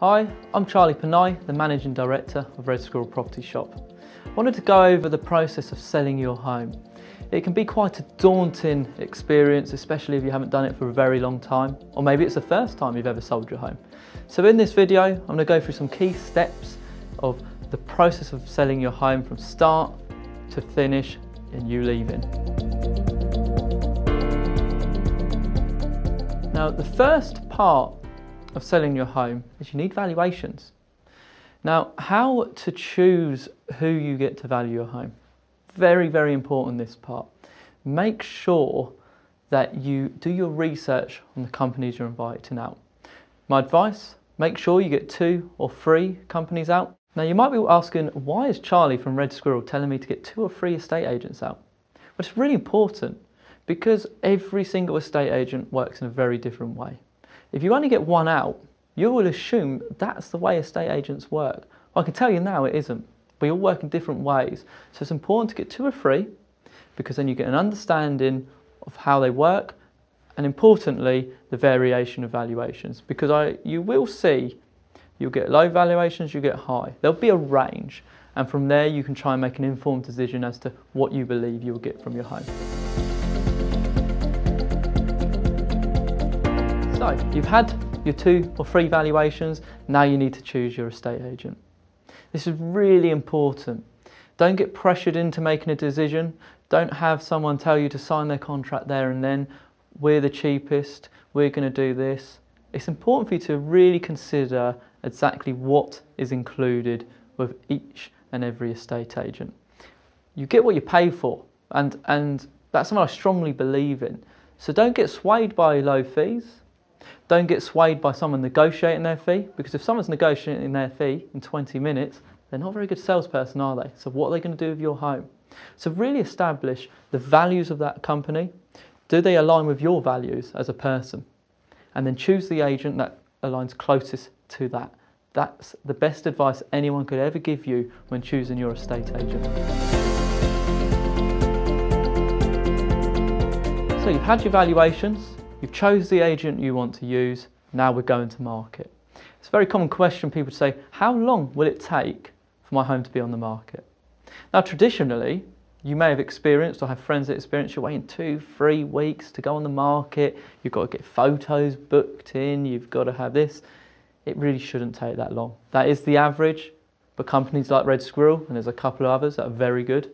Hi, I'm Charlie Panay, the Managing Director of Red Squirrel Property Shop. I wanted to go over the process of selling your home. It can be quite a daunting experience, especially if you haven't done it for a very long time, or maybe it's the first time you've ever sold your home. So in this video, I'm going to go through some key steps of the process of selling your home from start to finish and you leaving. Now, the first part of selling your home is you need valuations. Now, how to choose who you get to value your home? Very, very important this part. Make sure that you do your research on the companies you're inviting out. My advice, make sure you get two or three companies out. Now you might be asking, why is Charlie from Red Squirrel telling me to get two or three estate agents out? Well, it's really important because every single estate agent works in a very different way. If you only get one out, you will assume that's the way estate agents work. Well, I can tell you now it isn't. We all work in different ways. So it's important to get two or three because then you get an understanding of how they work and importantly, the variation of valuations. Because I, you will see, you'll get low valuations, you get high. There'll be a range. And from there, you can try and make an informed decision as to what you believe you'll get from your home. So you've had your two or three valuations, now you need to choose your estate agent. This is really important. Don't get pressured into making a decision. Don't have someone tell you to sign their contract there and then. We're the cheapest, we're going to do this. It's important for you to really consider exactly what is included with each and every estate agent. You get what you pay for, and, and that's something I strongly believe in. So don't get swayed by low fees. Don't get swayed by someone negotiating their fee because if someone's negotiating their fee in 20 minutes, they're not a very good salesperson, are they? So, what are they going to do with your home? So, really establish the values of that company. Do they align with your values as a person? And then choose the agent that aligns closest to that. That's the best advice anyone could ever give you when choosing your estate agent. So, you've had your valuations, You've chose the agent you want to use, now we're going to market. It's a very common question people say, how long will it take for my home to be on the market? Now traditionally, you may have experienced or have friends that experience you're waiting two, three weeks to go on the market, you've got to get photos booked in, you've got to have this. It really shouldn't take that long. That is the average, but companies like Red Squirrel, and there's a couple of others that are very good,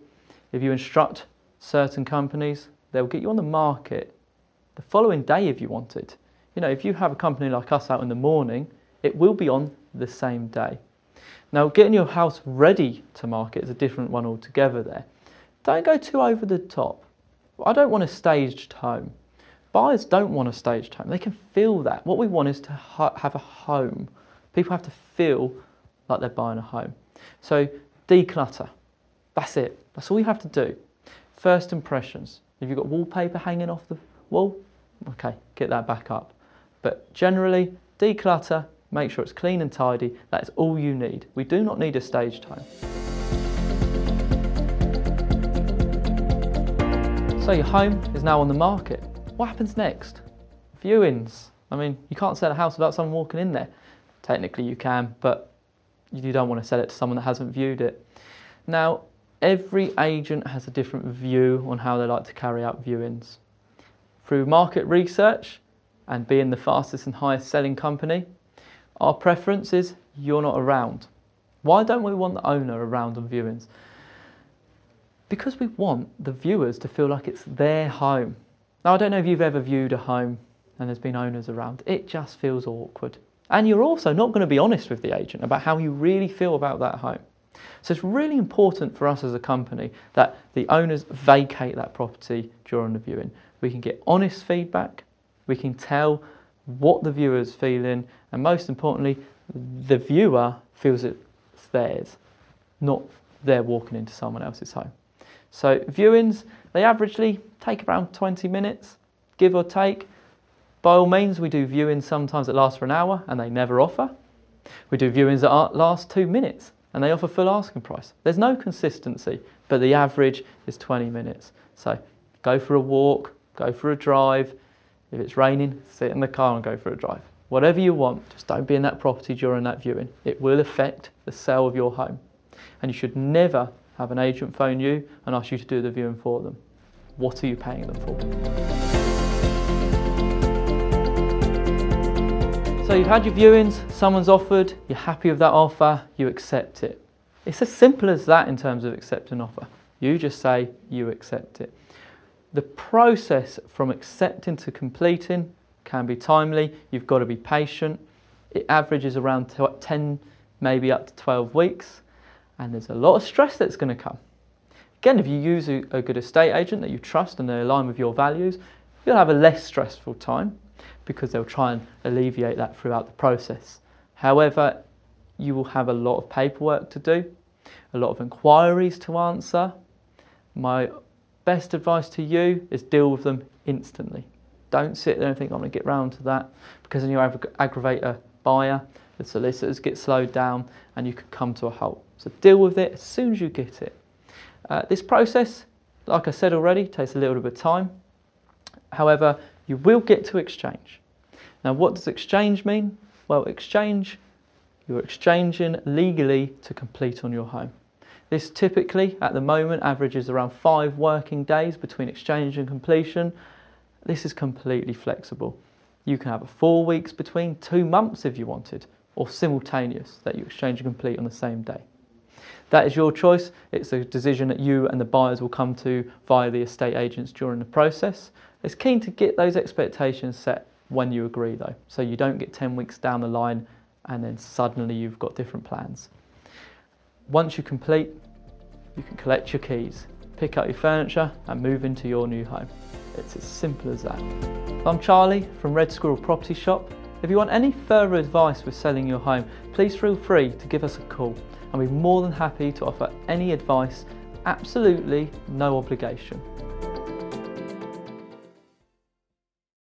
if you instruct certain companies, they'll get you on the market the following day if you wanted. You know, if you have a company like us out in the morning, it will be on the same day. Now, getting your house ready to market is a different one altogether there. Don't go too over the top. I don't want a staged home. Buyers don't want a staged home. They can feel that. What we want is to ha have a home. People have to feel like they're buying a home. So declutter. That's it. That's all you have to do. First impressions. If you've got wallpaper hanging off the well, okay, get that back up. But generally, declutter, make sure it's clean and tidy. That is all you need. We do not need a stage time. So your home is now on the market. What happens next? Viewings. I mean, you can't sell a house without someone walking in there. Technically you can, but you don't want to sell it to someone that hasn't viewed it. Now, every agent has a different view on how they like to carry out viewings. Through market research and being the fastest and highest selling company, our preference is you're not around. Why don't we want the owner around on viewings? Because we want the viewers to feel like it's their home. Now, I don't know if you've ever viewed a home and there's been owners around. It just feels awkward. And you're also not going to be honest with the agent about how you really feel about that home. So it's really important for us as a company that the owners vacate that property during the viewing we can get honest feedback, we can tell what the viewer is feeling, and most importantly, the viewer feels it's theirs, not they're walking into someone else's home. So viewings, they averagely take around 20 minutes, give or take. By all means, we do viewings sometimes that last for an hour and they never offer. We do viewings that last two minutes and they offer full asking price. There's no consistency, but the average is 20 minutes. So go for a walk, go for a drive. If it's raining, sit in the car and go for a drive. whatever you want, just don't be in that property during that viewing. It will affect the sale of your home. And you should never have an agent phone you and ask you to do the viewing for them. What are you paying them for? So you've had your viewings, someone's offered, you're happy with that offer, you accept it. It's as simple as that in terms of accepting an offer. You just say you accept it. The process from accepting to completing can be timely. You've got to be patient. It averages around 10, maybe up to 12 weeks. And there's a lot of stress that's going to come. Again, if you use a, a good estate agent that you trust and they align with your values, you'll have a less stressful time because they'll try and alleviate that throughout the process. However, you will have a lot of paperwork to do, a lot of inquiries to answer. My best advice to you is deal with them instantly. Don't sit there and think, I'm going to get round to that, because then you aggravate a buyer, the solicitors get slowed down, and you could come to a halt. So deal with it as soon as you get it. Uh, this process, like I said already, takes a little bit of time. However, you will get to exchange. Now, what does exchange mean? Well, exchange, you're exchanging legally to complete on your home. This typically, at the moment, averages around five working days between exchange and completion. This is completely flexible. You can have a four weeks between, two months if you wanted, or simultaneous, that you exchange and complete on the same day. That is your choice. It's a decision that you and the buyers will come to via the estate agents during the process. It's keen to get those expectations set when you agree though, so you don't get 10 weeks down the line and then suddenly you've got different plans. Once you complete, you can collect your keys, pick up your furniture and move into your new home. It's as simple as that. I'm Charlie from Red Squirrel Property Shop. If you want any further advice with selling your home, please feel free to give us a call and we're more than happy to offer any advice, absolutely no obligation.